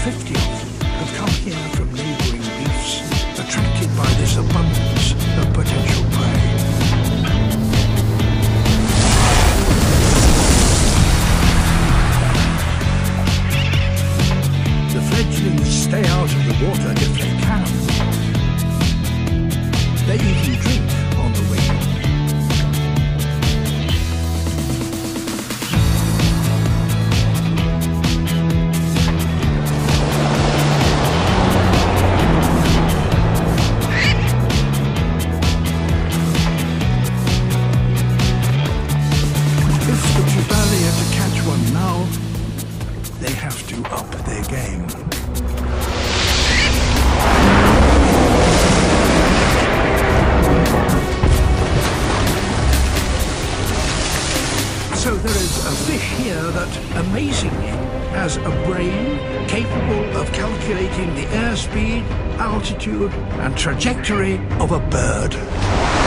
50s have come here from neighboring reefs, attracted by this abundance of potential prey. The fledglings stay out of the water if they can. game. So there is a fish here that, amazingly, has a brain capable of calculating the airspeed, altitude and trajectory of a bird.